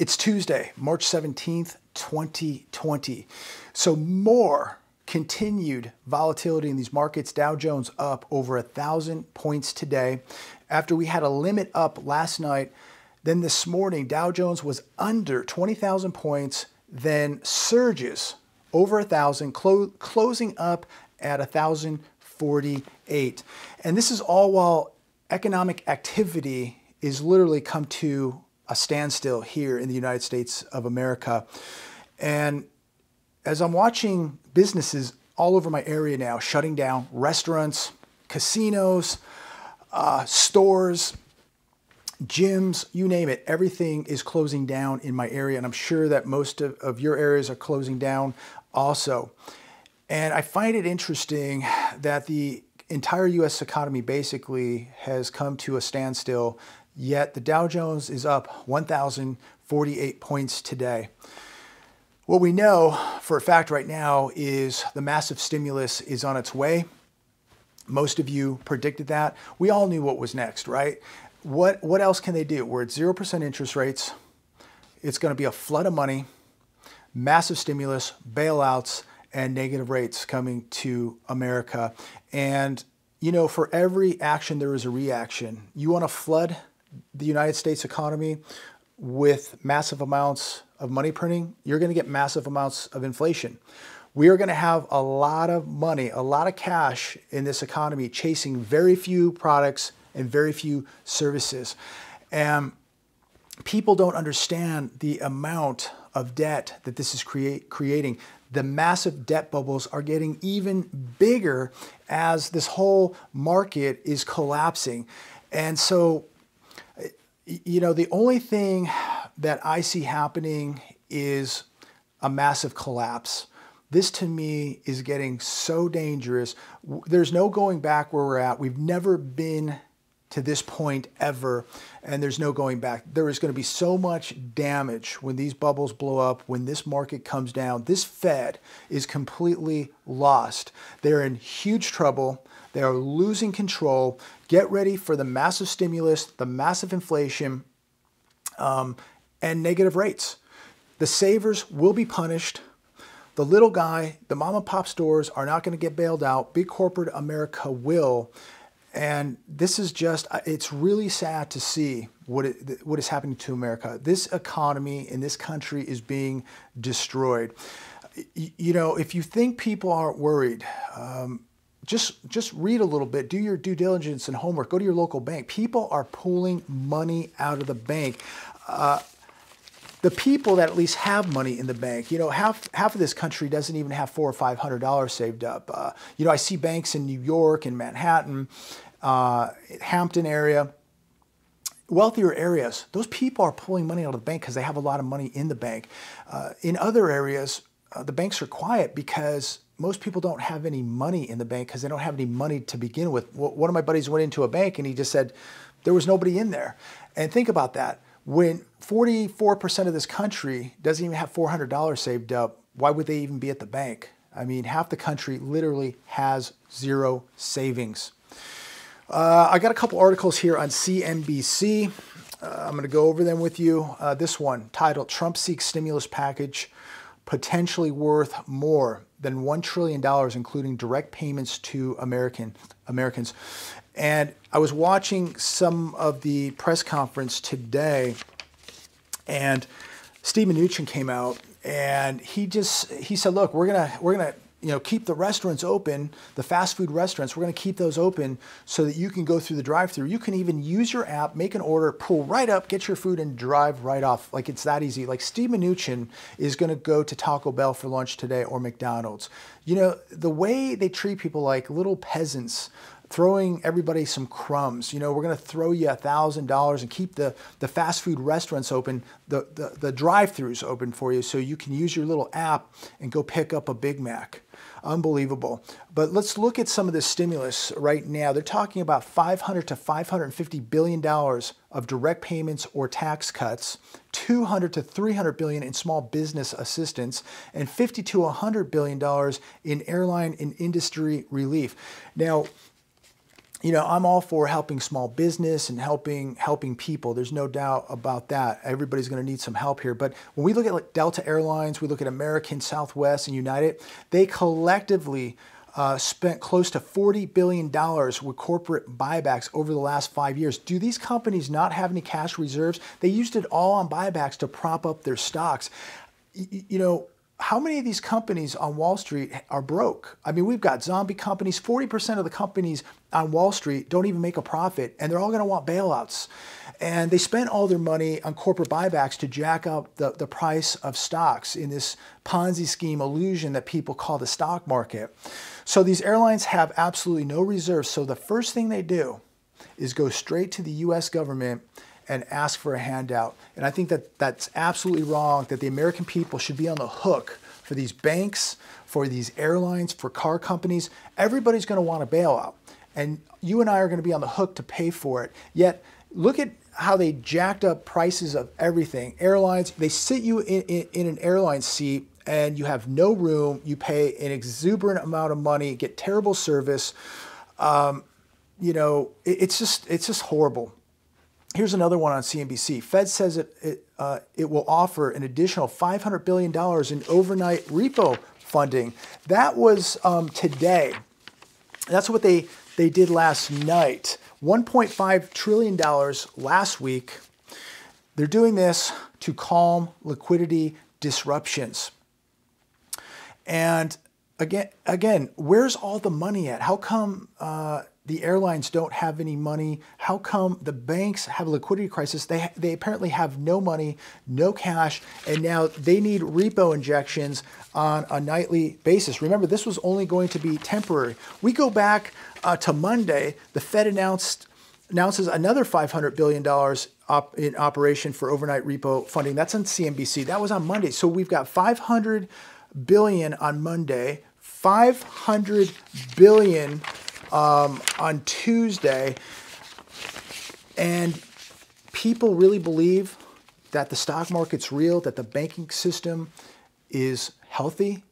It's Tuesday, March 17th, 2020. So more continued volatility in these markets. Dow Jones up over a thousand points today. After we had a limit up last night, then this morning Dow Jones was under 20,000 points, then surges over a thousand, clo- closing up at 1,048. And this is all while economic activity is literally come to a standstill here in the United States of America. And as I'm watching businesses all over my area now shutting down, restaurants, casinos, uh, stores, gyms, you name it, everything is closing down in my area. And I'm sure that most of, of your areas are closing down also. And I find it interesting that the entire US economy basically has come to a standstill yet the Dow Jones is up 1,048 points today. What we know for a fact right now is the massive stimulus is on its way. Most of you predicted that. We all knew what was next, right? What, what else can they do? We're at 0% interest rates. It's going to be a flood of money, massive stimulus, bailouts, and negative rates coming to America. And, you know, for every action, there is a reaction. You want to flood the United States economy with massive amounts of money printing, you're going to get massive amounts of inflation. We are going to have a lot of money, a lot of cash in this economy chasing very few products and very few services. And people don't understand the amount of debt that this is create, creating. The massive debt bubbles are getting even bigger as this whole market is collapsing. And so you know, the only thing that I see happening is a massive collapse. This to me is getting so dangerous. There's no going back where we're at. We've never been to this point ever, and there's no going back. There is going to be so much damage when these bubbles blow up, when this market comes down. This Fed is completely lost. They're in huge trouble. They are losing control. Get ready for the massive stimulus, the massive inflation, um, and negative rates. The savers will be punished. The little guy, the mom and pop stores are not going to get bailed out. Big corporate America will. And this is just, uh, it's really sad to see what, it, what is happening to America. This economy in this country is being destroyed. You know, if you think people aren't worried, um, just just read a little bit, do your due diligence and homework, go to your local bank. People are pulling money out of the bank. Uh, the people that at least have money in the bank, you know, half half of this country doesn't even have four or five hundred dollars saved up. Uh, you know, I see banks in New York and Manhattan, uh, Hampton area, wealthier areas. Those people are pulling money out of the bank because they have a lot of money in the bank. Uh, in other areas, uh, the banks are quiet because most people don't have any money in the bank because they don't have any money to begin with. One of my buddies went into a bank and he just said there was nobody in there. And think about that. When 44% of this country doesn't even have $400 saved up, why would they even be at the bank? I mean, half the country literally has zero savings. Uh, I got a couple articles here on CNBC. Uh, I'm going to go over them with you. Uh, this one titled Trump Seeks Stimulus Package Potentially Worth More than $1 trillion, including direct payments to American, Americans. And I was watching some of the press conference today, and Steve Mnuchin came out and he just he said, "Look, we're gonna we're gonna you know, keep the restaurants open, the fast food restaurants, we're going to keep those open so that you can go through the drive-through. You can even use your app, make an order, pull right up, get your food and drive right off. Like it's that easy. Like Steve Mnuchin is going to go to Taco Bell for lunch today or McDonald's. You know, the way they treat people like little peasants throwing everybody some crumbs. You know, we're going to throw you a thousand dollars and keep the, the fast food restaurants open, the, the, the drive-throughs open for you so you can use your little app and go pick up a Big Mac. Unbelievable. But let's look at some of the stimulus right now. They're talking about 500 to 550 billion dollars of direct payments or tax cuts, 200 to 300 billion in small business assistance, and 50 to 100 billion dollars in airline and industry relief. Now, you know, I'm all for helping small business and helping helping people. There's no doubt about that. Everybody's going to need some help here. But when we look at like Delta Airlines, we look at American, Southwest, and United, they collectively uh, spent close to $40 billion with corporate buybacks over the last five years. Do these companies not have any cash reserves? They used it all on buybacks to prop up their stocks. Y- you know, how many of these companies on Wall Street are broke? I mean, we've got zombie companies. 40% of the companies on Wall Street don't even make a profit, and they're all going to want bailouts. And they spent all their money on corporate buybacks to jack up the, the price of stocks in this Ponzi scheme illusion that people call the stock market. So these airlines have absolutely no reserves. So the first thing they do is go straight to the US government and ask for a handout. And I think that that's absolutely wrong, that the American people should be on the hook for these banks, for these airlines, for car companies. Everybody's going to want a bailout. And you and I are going to be on the hook to pay for it. Yet, look at how they jacked up prices of everything. Airlines, they sit you in, in, in an airline seat and you have no room. You pay an exuberant amount of money, get terrible service. Um, you know, it, it's just it's just horrible. Here's another one on CNBC. Fed says it, it, uh, it will offer an additional $500 billion in overnight repo funding. That was um, today. That's what they, they did last night. $1.5 trillion last week. They're doing this to calm liquidity disruptions. And again, again, where's all the money at? How come uh, the airlines don't have any money? How come the banks have a liquidity crisis? They, they apparently have no money, no cash, and now they need repo injections on a nightly basis. Remember, this was only going to be temporary. We go back uh, to Monday, the Fed announced announces another $500 billion op in operation for overnight repo funding. That's on CNBC. That was on Monday. So we've got 500 billion on Monday, 500 billion um, on Tuesday. And people really believe that the stock market's real, that the banking system is healthy.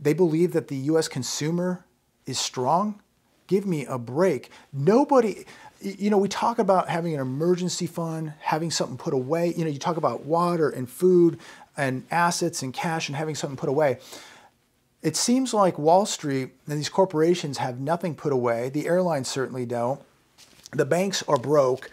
They believe that the US consumer is strong. Give me a break. Nobody, you know, we talk about having an emergency fund, having something put away. You know, you talk about water and food and assets and cash and having something put away. It seems like Wall Street and these corporations have nothing put away. The airlines certainly don't. The banks are broke.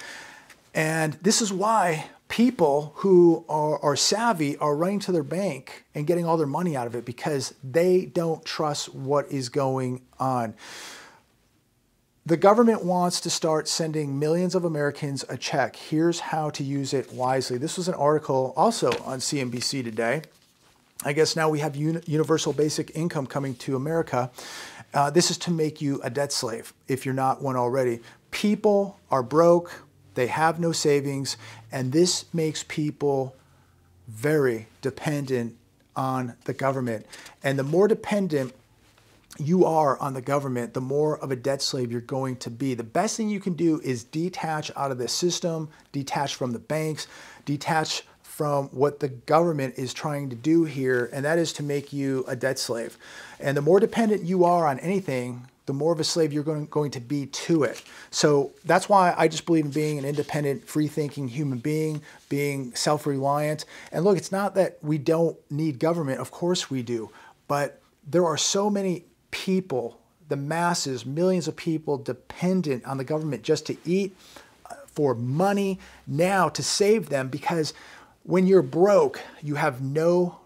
And this is why people who are, are, savvy are running to their bank and getting all their money out of it because they don't trust what is going on. The government wants to start sending millions of Americans a check. Here's how to use it wisely. This was an article also on CNBC today. I guess now we have universal basic income coming to America. Uh, this is to make you a debt slave if you're not one already. People are broke, they have no savings, and this makes people very dependent on the government. And the more dependent you are on the government, the more of a debt slave you're going to be. The best thing you can do is detach out of the system, detach from the banks, detach from what the government is trying to do here, and that is to make you a debt slave. And the more dependent you are on anything, the more of a slave you're going, going to be to it. So that's why I just believe in being an independent, free thinking human being, being self reliant. And look, it's not that we don't need government, of course we do, but there are so many people, the masses, millions of people dependent on the government just to eat, uh, for money now to save them because when you're broke, you have no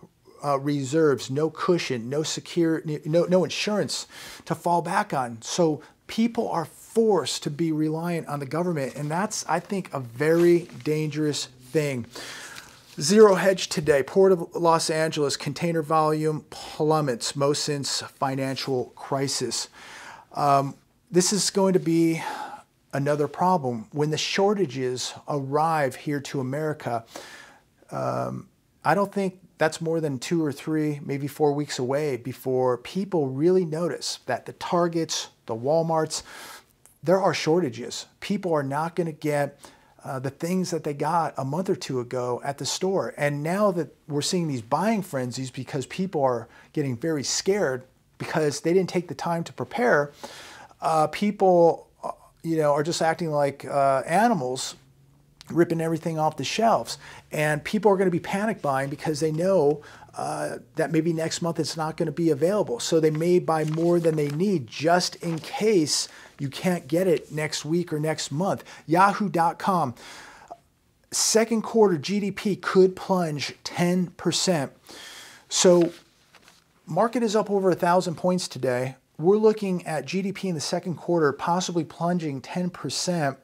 uh, reserves, no cushion, no secure, no, no insurance to fall back on. So people are forced to be reliant on the government. And that's, I think, a very dangerous thing. Zero hedge today. Port of Los Angeles container volume plummets most since financial crisis. Um, this is going to be another problem when the shortages arrive here to America. Um, I don't think that's more than two or three, maybe four weeks away before people really notice that the Targets, the Walmarts, there are shortages. People are not going to get uh, the things that they got a month or two ago at the store. And now that we're seeing these buying frenzies because people are getting very scared because they didn't take the time to prepare, uh, people, uh, you know, are just acting like uh, animals, ripping everything off the shelves, and people are going to be panic buying because they know uh, that maybe next month it's not going to be available. So they may buy more than they need just in case you can't get it next week or next month. Yahoo.com. Second quarter GDP could plunge 10%. So market is up over a thousand points today. We're looking at GDP in the second quarter possibly plunging 10%.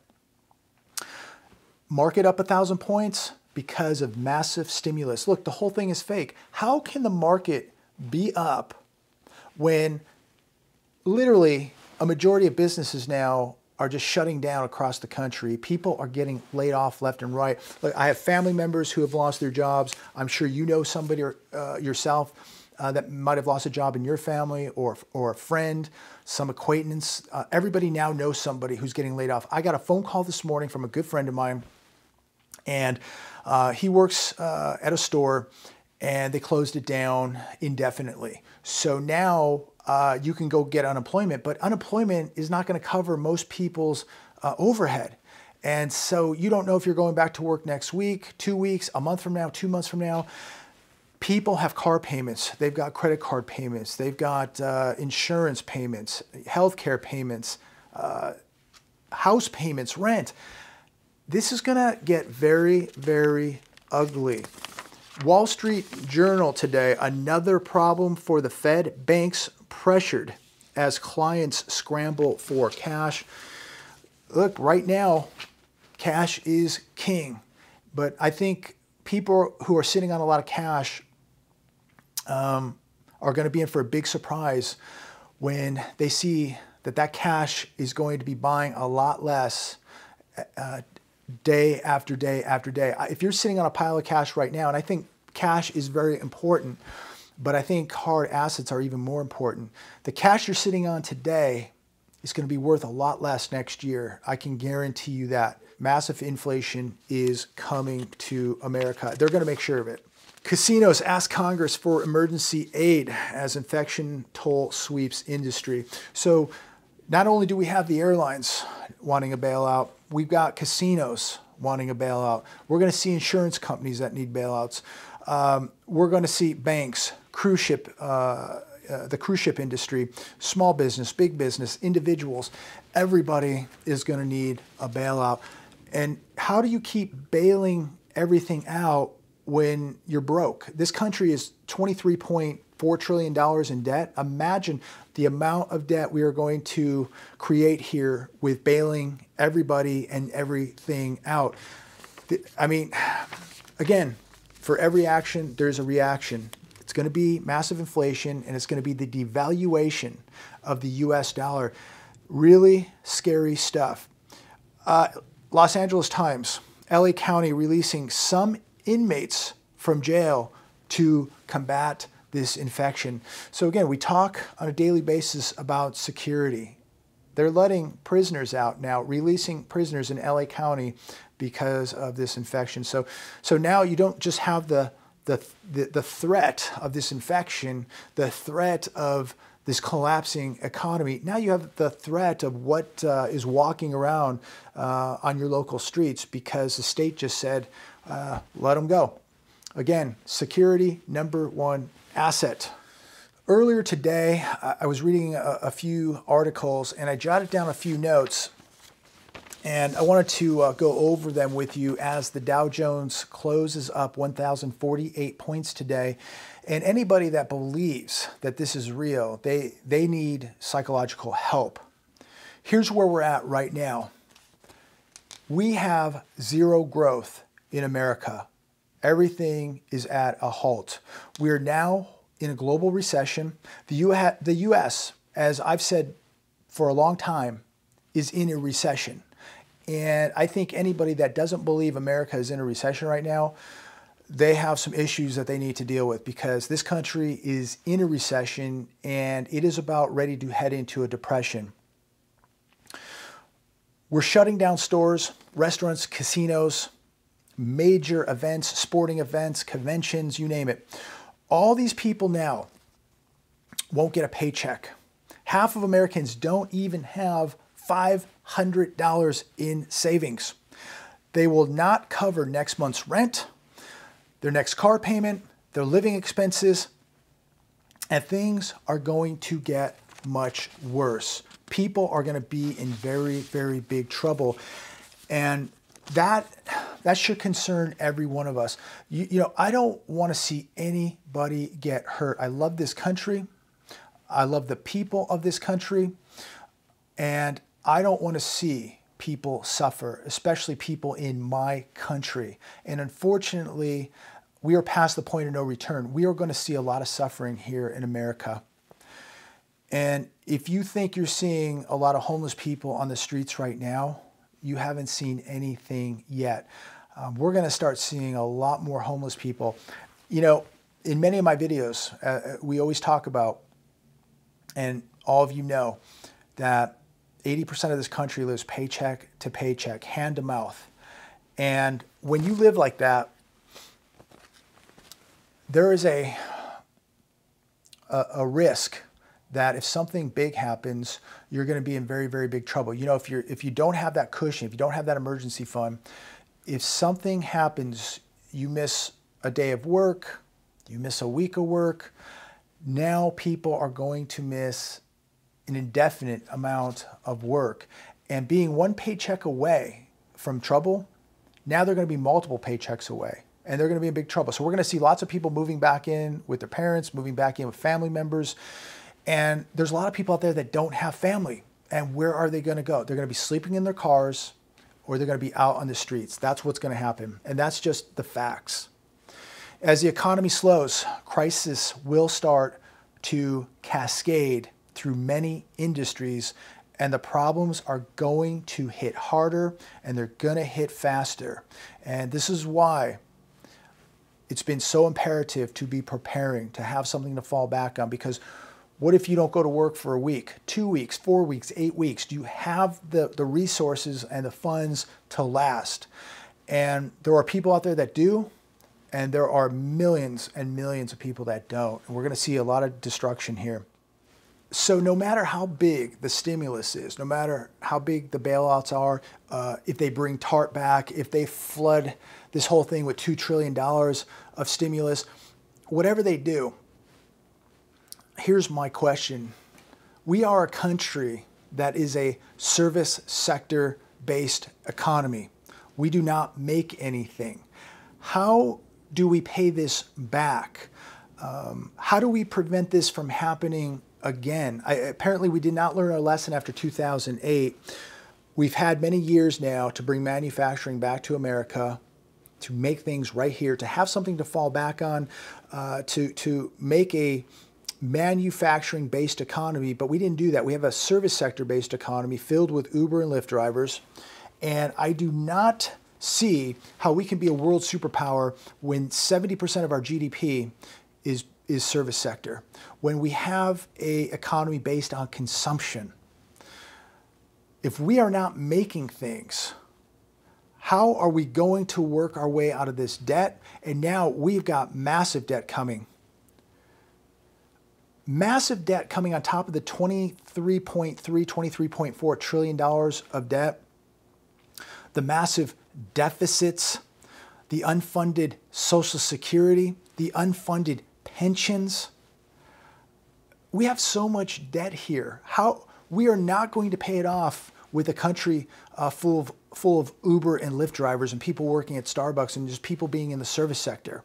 Market up a thousand points because of massive stimulus. Look, the whole thing is fake. How can the market be up when literally a majority of businesses now are just shutting down across the country. People are getting laid off left and right. Look, I have family members who have lost their jobs. I'm sure you know somebody uh, yourself uh, that might have lost a job in your family or, or a friend, some acquaintance. Uh, everybody now knows somebody who's getting laid off. I got a phone call this morning from a good friend of mine, and uh, he works uh, at a store and they closed it down indefinitely. So now uh, you can go get unemployment, but unemployment is not going to cover most people's uh, overhead. And so you don't know if you're going back to work next week, two weeks, a month from now, two months from now. People have car payments, they've got credit card payments, they've got uh, insurance payments, healthcare payments, uh, house payments, rent. This is going to get very, very ugly. Wall Street Journal today, another problem for the Fed. Banks pressured as clients scramble for cash. Look, right now, cash is king. But I think people who are sitting on a lot of cash um, are going to be in for a big surprise when they see that that cash is going to be buying a lot less uh, day after day after day. If you're sitting on a pile of cash right now, and I think cash is very important, but I think hard assets are even more important. The cash you're sitting on today is going to be worth a lot less next year. I can guarantee you that. Massive inflation is coming to America. They're going to make sure of it. Casinos ask Congress for emergency aid as infection toll sweeps industry. So not only do we have the airlines wanting a bailout, we've got casinos wanting a bailout. We're going to see insurance companies that need bailouts. Um, we're going to see banks, cruise ship, uh, uh, the cruise ship industry, small business, big business, individuals. Everybody is going to need a bailout. And how do you keep bailing everything out when you're broke? This country is 23.4 trillion dollars in debt. Imagine the amount of debt we are going to create here with bailing everybody and everything out. I mean, again, for every action, there's a reaction. It's going to be massive inflation and it's going to be the devaluation of the US dollar. Really scary stuff. Uh, Los Angeles Times, LA County releasing some inmates from jail to combat this infection. So again, we talk on a daily basis about security. They're letting prisoners out now, releasing prisoners in LA County because of this infection. So, so now you don't just have the, the, the, the threat of this infection, the threat of this collapsing economy. Now you have the threat of what uh, is walking around uh, on your local streets because the state just said, uh, let them go. Again, security, number one asset. Earlier today, I was reading a, a, few articles and I jotted down a few notes. And I wanted to uh, go over them with you as the Dow Jones closes up 1,048 points today. And anybody that believes that this is real, they, they need psychological help. Here's where we're at right now. We have zero growth in America everything is at a halt. We are now in a global recession. The, U- the US, as I've said for a long time, is in a recession. And I think anybody that doesn't believe America is in a recession right now, they have some issues that they need to deal with because this country is in a recession and it is about ready to head into a depression. We're shutting down stores, restaurants, casinos, major events, sporting events, conventions, you name it. All these people now won't get a paycheck, Half of Americans don't even have $500 in savings. They will not cover next month's rent, their next car payment, their living expenses, and things are going to get much worse. People are going to be in very, very big trouble. And that that should concern every one of us. You, you know, I don't want to see anybody get hurt. I love this country. I love the people of this country. And I don't want to see people suffer, especially people in my country. And unfortunately, we are past the point of no return. We are going to see a lot of suffering here in America. And if you think you're seeing a lot of homeless people on the streets right now, you haven't seen anything yet. Um, we're going to start seeing a lot more homeless people. You know, in many of my videos, uh, uh we always talk about, and all of you know, that 80% of this country lives paycheck to paycheck, hand to mouth. And when you live like that, there is a, a, a risk that if something big happens, you're going to be in very, very big trouble. You know, if you're if you don't have that cushion, if you don't have that emergency fund, if something happens, you miss a day of work, you miss a week of work. Now people are going to miss an indefinite amount of work. And being one paycheck away from trouble, now they're going to be multiple paychecks away and they're going to be in big trouble. So we're going to see lots of people moving back in with their parents, moving back in with family members. And there's a lot of people out there that don't have family. And where are they going to go? They're going to be sleeping in their cars or they're going to be out on the streets. That's what's going to happen. And that's just the facts. As the economy slows, crisis will start to cascade through many industries and the problems are going to hit harder and they're going to hit faster. And this is why it's been so imperative to be preparing, to have something to fall back on because what if you don't go to work for a week, two weeks, four weeks, eight weeks? Do you have the, the resources and the funds to last? And there are people out there that do, and there are millions and millions of people that don't. And we're going to see a lot of destruction here. So, no matter how big the stimulus is, no matter how big the bailouts are, uh, if they bring TARP back, if they flood this whole thing with $2 trillion of stimulus, whatever they do, here's my question. We are a country that is a service sector based economy. We do not make anything. How do we pay this back? Um, how do we prevent this from happening again? I, apparently, we did not learn our lesson after 2008. We've had many years now to bring manufacturing back to America, to make things right here, to have something to fall back on, uh, to, to make a manufacturing based economy, but we didn't do that. We have a service sector based economy filled with Uber and Lyft drivers. And I do not see how we can be a world superpower when 70% of our GDP is, is service sector. When we have a economy based on consumption. If we are not making things, how are we going to work our way out of this debt? And now we've got massive debt coming massive debt coming on top of the 23.3, 23.4 trillion dollars of debt, the massive deficits, the unfunded Social Security, the unfunded pensions. We have so much debt here. How we are not going to pay it off with a country uh, full of full of Uber and Lyft drivers and people working at Starbucks and just people being in the service sector.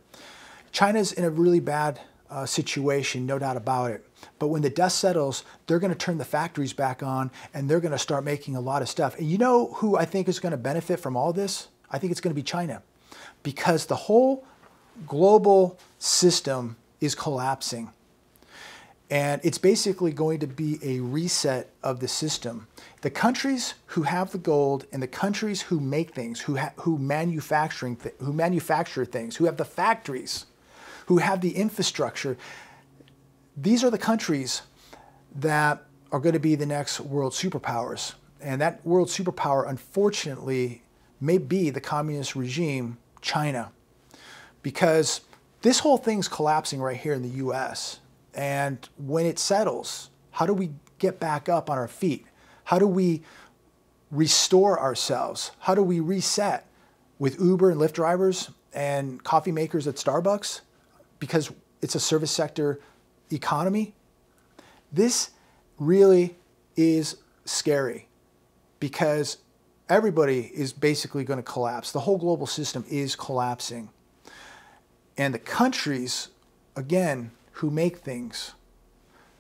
China's in a really bad uh, situation, no doubt about it. But when the dust settles, they're going to turn the factories back on and they're going to start making a lot of stuff. And you know who I think is going to benefit from all this? I think it's going to be China because the whole global system is collapsing. And it's basically going to be a reset of the system. The countries who have the gold and the countries who make things, who, who, manufacturing th who manufacture things, who have the factories, who have the infrastructure. These are the countries that are going to be the next world superpowers. And that world superpower, unfortunately, may be the communist regime, China. Because this whole thing's collapsing right here in the US. And when it settles, how do we get back up on our feet? How do we restore ourselves? How do we reset with Uber and Lyft drivers and coffee makers at Starbucks because it's a service sector economy? This really is scary because everybody is basically going to collapse. The whole global system is collapsing. And the countries, again, who make things,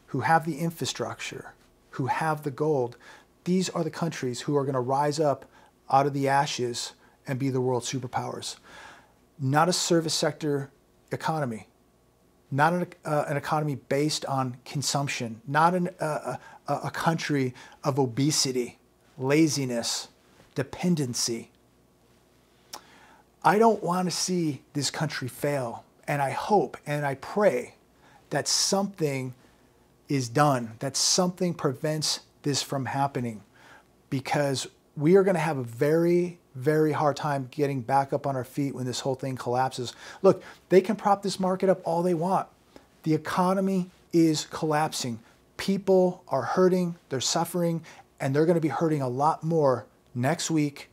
who have the infrastructure, who have the gold, these are the countries who are going to rise up out of the ashes and be the world superpowers. Not a service sector economy, not an, uh, an economy based on consumption, not an, uh, a, a country of obesity, laziness, dependency. I don't want to see this country fail, and I hope and I pray that something is done, that something prevents this from happening, because we are going to have a very, very hard time getting back up on our feet when this whole thing collapses. Look, they can prop this market up all they want. The economy is collapsing. People are hurting, they're suffering, and they're going to be hurting a lot more next week,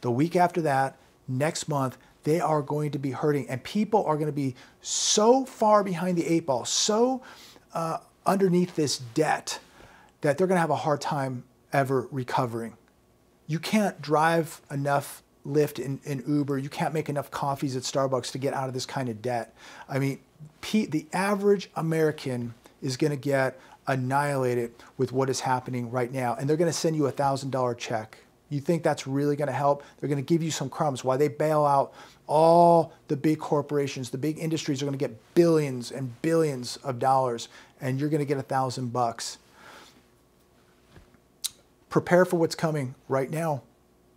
the week after that, next month. They are going to be hurting, and people are going to be so far behind the eight ball, so uh, underneath this debt, that they're going to have a hard time ever recovering. You can't drive enough Lyft in, Uber. You can't make enough coffees at Starbucks to get out of this kind of debt. I mean, the average American is going to get annihilated with what is happening right now, and they're going to send you a thousand dollar check. You think that's really going to help? They're going to give you some crumbs while they bail out all the big corporations. The big industries are going to get billions and billions of dollars, and you're going to get a thousand bucks. Prepare for what's coming right now.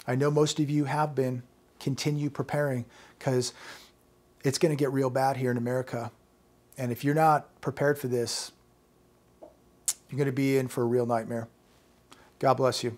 I know most of you have been. Continue preparing because it's going to get real bad here in America. And if you're not prepared for this, you're going to be in for a real nightmare. God bless you.